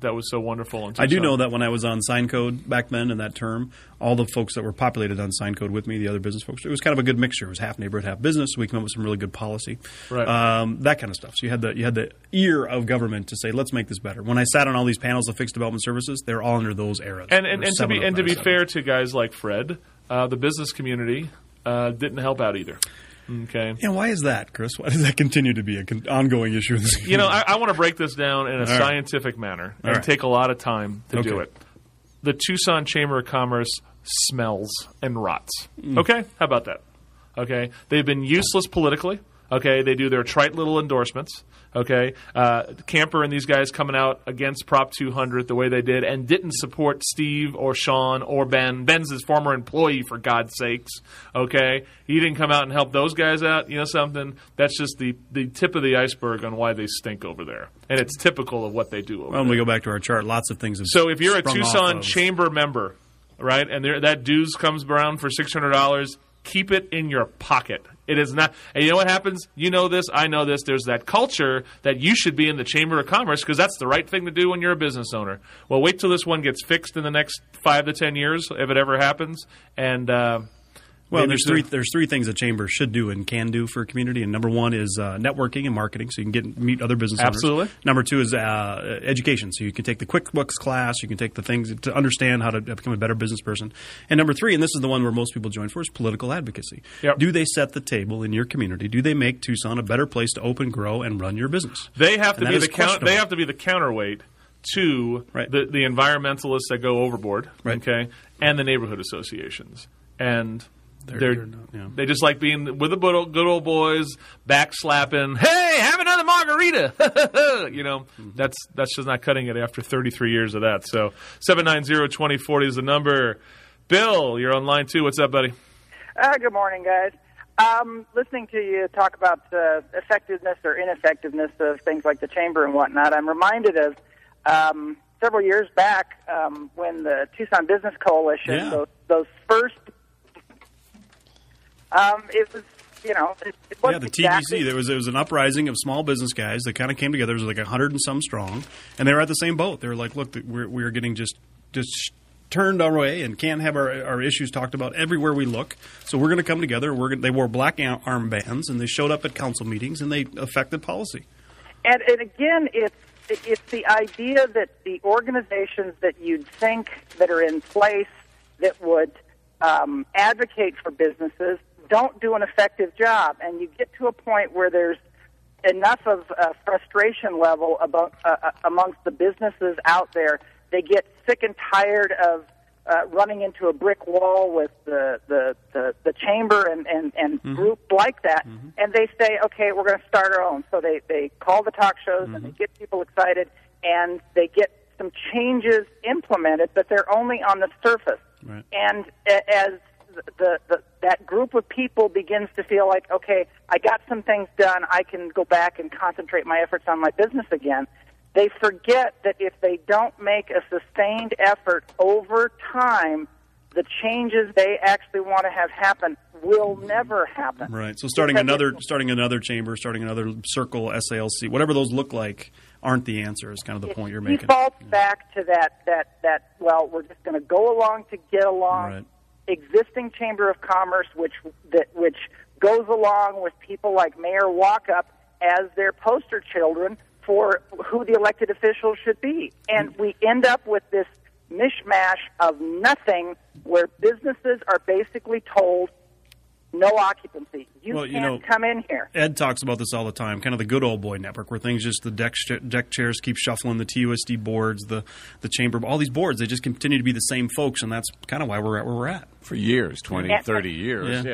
that was so wonderful. I do know that when I was on sign code back then in that term, all the folks that were populated on sign code with me, the other business folks, it was kind of a good mixture. It was half neighborhood, half business. So We came up with some really good policy, Right. Um, that kind of stuff. So you had the you had the ear of government to say, let's make this better. When I sat on all these panels of fixed development services, they're all under those eras. And and, and to be and to be fair to guys like Fred, uh, the business community uh, didn't help out either. Okay. yeah, why is that, Chris? Why does that continue to be an con- ongoing issue? In this You know, I, I want to break this down in a right. scientific manner and right. take a lot of time to do it. The Tucson Chamber of Commerce smells and rots. Mm. Okay, how about that? Okay, they've been useless politically. Okay, they do their trite little endorsements. Okay, uh, Camper and these guys coming out against Prop 200 the way they did and didn't support Steve or Sean or Ben. Ben's his former employee, for God's sakes. Okay, he didn't come out and help those guys out. You know something? That's just the, the tip of the iceberg on why they stink over there, and it's typical of what they do over well, when we go back to our chart, lots of things have So if you're a Tucson of- chamber member, right, and there, that dues comes around for six hundred dollars, keep it in your pocket. It is not. And you know what happens? You know this. I know this. There's that culture that you should be in the chamber of commerce because that's the right thing to do when you're a business owner. Well, wait till this one gets fixed in the next five to ten years, if it ever happens, and. Uh, Well, maybe there's three there's three things a chamber should do and can do for a community, and number one is uh, networking and marketing, so you can get meet other business owners. Absolutely. Number two is uh, education, so you can take the QuickBooks class, you can take the things to understand how to become a better business person. And number three, and this is the one where most people join for, is political advocacy. Yep. Do they set the table in your community? Do they make Tucson a better place to open, grow, and run your business? They have to And be the count, they have to be the counterweight to Right. the, the environmentalists that go overboard, Right. okay, and the neighborhood associations. And They're- they're, they're not, yeah. they just like being with the good old, good old boys, back slapping. Hey, have another margarita. you know, Mm-hmm. that's that's just not cutting it after 33 years of that. So 790-2040 is the number. Bill, you're on line two. What's up, buddy? Uh, good morning, guys. Um, listening to you talk about uh, effectiveness or ineffectiveness of things like the chamber and whatnot, I'm reminded of um, several years back um, when the Tucson Business Coalition, Yeah. those, those first, um, it was, you know, it, it Yeah, the exactly- TBC. There was there was an uprising of small business guys that kind of came together. There was like a hundred and some strong, and they were at the same boat. They were like, "Look, we're we're getting just just turned our way and can't have our our issues talked about everywhere we look. So we're going to come together. We're gonna, they wore black armbands and they showed up at council meetings and they affected policy. And, and again, it's it's the idea that the organizations that you'd think that are in place that would um, advocate for businesses don't do an effective job, and you get to a point where there's enough of a frustration level about uh, uh, amongst the businesses out there. They get sick and tired of uh, running into a brick wall with the the, the, the chamber and and, and group like that, and they say, okay, we're going to start our own. So they they call the talk shows and they get people excited, and they get some changes implemented, but they're only on the surface. Right. And as the, the that group of people begins to feel like, okay, I got some things done, I can go back and concentrate my efforts on my business again. They forget that if they don't make a sustained effort over time, the changes they actually want to have happen will never happen. Right. So starting Because another starting another chamber, starting another circle, SALC, whatever those look like, aren't the answer. Is kind of the point you're making. defaults back to that that that well we're just going to go along to get along Right. Existing chamber of commerce which that which goes along with people like mayor walkup as their poster children for who the elected officials should be. And we end up with this mishmash of nothing where businesses are basically told no occupancy you Well, can't you know- come in here Ed talks about this all the time, kind of the good old boy network, where things just the deck deck chairs keep shuffling, the TUSD boards, the the chamber, all these boards, they just continue to be the same folks, and that's kind of why we're at where we're at. for years 20 Yeah. 30 years Yeah.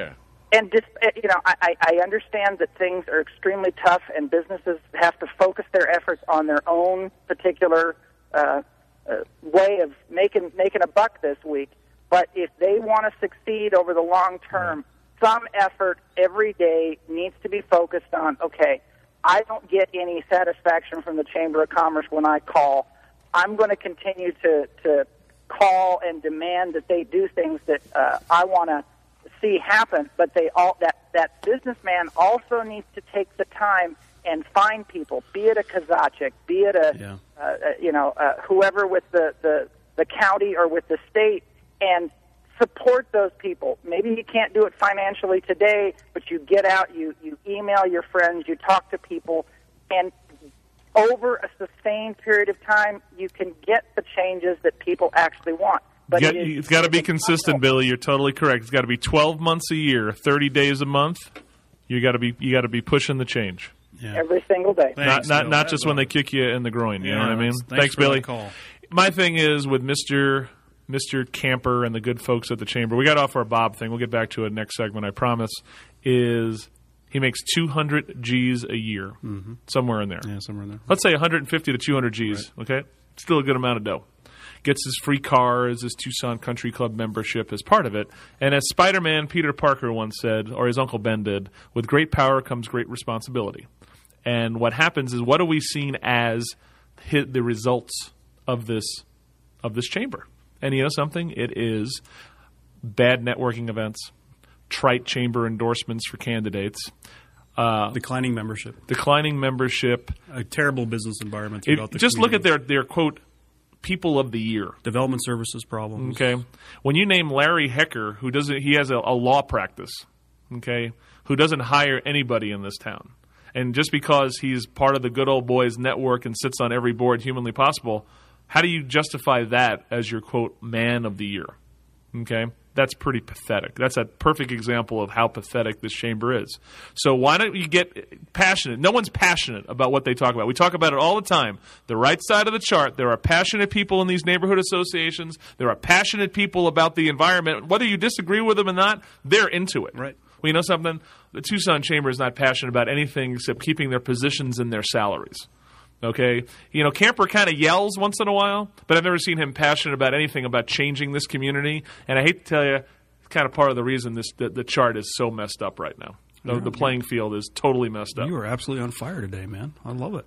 yeah, and just uh, you know, I, I I understand that things are extremely tough, and businesses have to focus their efforts on their own particular uh, uh, way of making making a buck this week. But if they want to succeed over the long term, some effort every day needs to be focused on. Okay, I don't get any satisfaction from the Chamber of Commerce when I call. I'm going to continue to to call and demand that they do things that uh, I want to see happen, but they all that that businessman also needs to take the time and find people, be it a Kozachik, be it a Yeah. uh, uh, you know uh, whoever with the, the the county or with the state, and support those people. Maybe you can't do it financially today, but you get out, you you email your friends, you talk to people, and over a sustained period of time, you can get the changes that people actually want. But You it got, is- it's got to be consistent, Billy. You're totally correct. It's got to be 12 months a year, 30 days a month. You got to be you got to be pushing the change. Yeah. every single day. Thanks, not not Bill. not just when they kick you in the groin. You know what I mean? thanks- thanks Billy. call. My thing is with Mister Mister Camper and the good folks at the chamber. We got off our Bob thing. We'll get back to it next segment. I promise. Is he makes 200 G's a year, mm-hmm. somewhere in there. Yeah, somewhere in there. Let's say 150 to 200 G's. Okay, still a good amount of dough. Gets his free cars, his Tucson Country Club membership as part of it. And as Spider Man Peter Parker once said, or his Uncle Ben did, with great power comes great responsibility. And what happens is, what are we seen as the results of this of this chamber? And you know something? It is bad networking events, trite chamber endorsements for candidates, uh, Declining membership, declining membership, a terrible business environment throughout the just look at their their quote people of the year. development services problems. Okay, when you name Larry Hecker, who doesn't, he has a, a law practice. Okay, who doesn't hire anybody in this town, and just because he's part of the good old boys network and sits on every board humanly possible, how do you justify that as your quote man of the year? Okay, that's pretty pathetic. That's a perfect example of how pathetic this chamber is. So why don't you get passionate? No one's passionate about what they talk about. We talk about it all the time. The right side of the chart. There are passionate people in these neighborhood associations. There are passionate people about the environment. Whether you disagree with them or not, they're into it. Right. Well, you know something? The Tucson Chamber is not passionate about anything except keeping their positions and their salaries. Okay, you know, Camper kind of yells once in a while, but I've never seen him passionate about anything about changing this community. And I hate to tell you, it's kind of part of the reason this the, the chart is so messed up right now. The, the playing field is totally messed up. You are absolutely on fire today, man. I love it.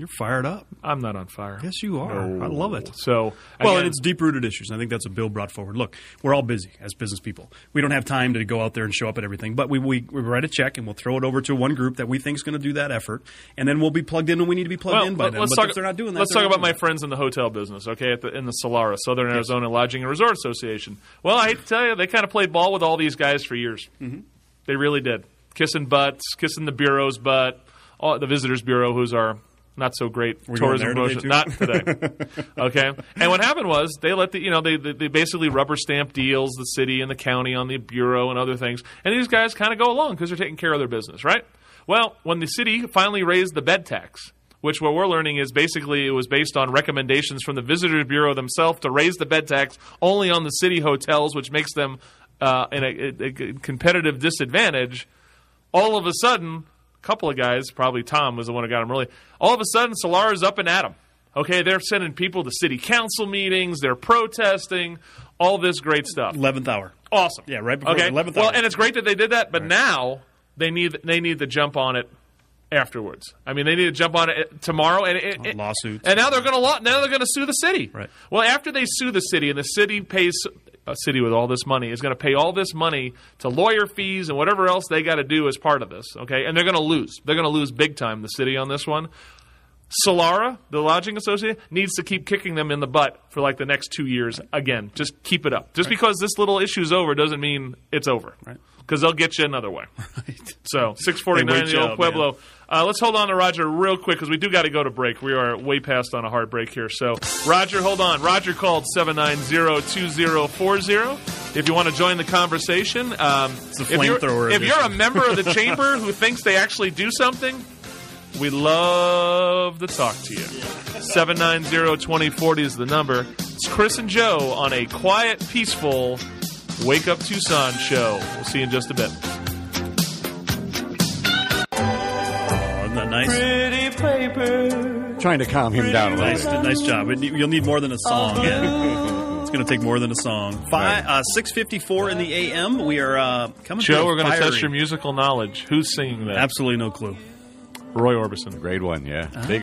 You're fired up. I'm not on fire. Yes, you are. I love it. So, Well, again, and it's deep rooted issues. I think that's what Bill brought forward. Look, we're all busy as business people. We don't have time to go out there and show up at everything, but we, we, we write a check and we'll throw it over to one group that we think is going to do that effort, and then we'll be plugged in when we need to be plugged well, in by let- them. let's But talk, if they're not doing that, Let's talk about my doing friends in the hotel business, okay, at the, in the SALARA, Southern Arizona Lodging and Resort Association. Well, I hate to tell you, they kind of played ball with all these guys for years. Mm-hmm. They really did. Kissing butts, kissing the bureau's butt, all, the visitors bureau, who's our not so great We're tourism today, promotion. Not today. okay. And what happened was they let the you know they they, they basically rubber stamp deals the city and the county on the bureau and other things, and these guys kind of go along because they're taking care of their business, right? Well, when the city finally raised the bed tax. Which what we're learning is basically it was based on recommendations from the Visitors Bureau themselves to raise the bed tax only on the city hotels, which makes them uh, in a, a, a competitive disadvantage all of a sudden, a couple of guys, probably Tom was the one who got him really. All of a sudden, SALARA's up and at 'em. Okay, they're sending people to city council meetings. They're protesting. All this great stuff. Eleventh hour. Awesome. Yeah, right before okay. the 11th well, hour. and it's great that they did that, but now they need they need to jump on it afterwards. I mean, they need to jump on it eh, tomorrow and it, it- Lawsuits. And now they're going to now they're going to sue the city. Right. Well, after they sue the city and the city pays a city with all this money is going to pay all this money to lawyer fees and whatever else they got to do as part of this. Okay, and they're going to lose. They're going to lose big time. The city on this one. SALARA, the lodging associate, needs to keep kicking them in the butt for like the next two years again. Just keep it up. Just because this little issue's over doesn't mean it's over. Right. Because they'll get you another way. Right. So six forty They nine wait the old Pueblo. Uh, let's hold on to Roger real quick because we do got to go to break. We are way past on a hard break here. So Roger, hold on. Roger called 790-2040. If you want to join the conversation, um, if you're, flamethrower if you're a member of the chamber who thinks they actually do something, we love to talk to you. 790-2040 is the number. It's Chris and Joe on a quiet, peaceful Wake Up Tucson show. We'll see you in just a bit. Oh, isn't that nice? Trying to calm him down a little Nice, bit. nice job. It- You'll need more than a song. Yeah. it's going to take more than a song. Five, uh, six fifty four in the a.m. We are uh, coming. Joe, through we're going to fiery. test your musical knowledge. Who's singing that? Absolutely no clue. Roy Orbison. Grade one, yeah. Uh-huh. Big